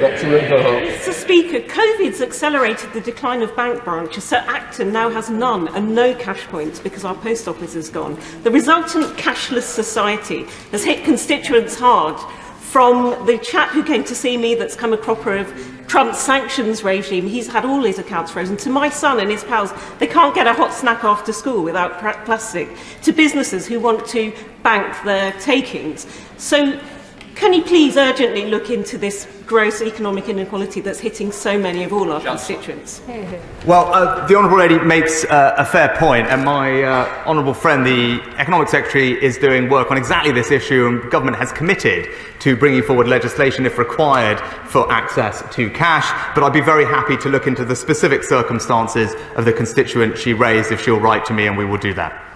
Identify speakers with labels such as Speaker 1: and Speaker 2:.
Speaker 1: Mr Speaker, COVID's accelerated the decline of bank branches, so Acton now has none and no cash points because our post office is gone. The resultant cashless society has hit constituents hard from the chap who came to see me that's come a cropper of Trump's sanctions regime. He's had all his accounts frozen. To my son and his pals, they can't get a hot snack after school without plastic. To businesses who want to bank their takings. So can you please urgently look into this gross economic inequality that's hitting so many of all our constituents?
Speaker 2: Well, uh, the Honourable Lady makes uh, a fair point, and my uh, Honourable friend, the Economic Secretary, is doing work on exactly this issue, and government has committed to bringing forward legislation, if required, for access to cash. But I'd be very happy to look into the specific circumstances of the constituent she raised if she'll write to me, and we will do that.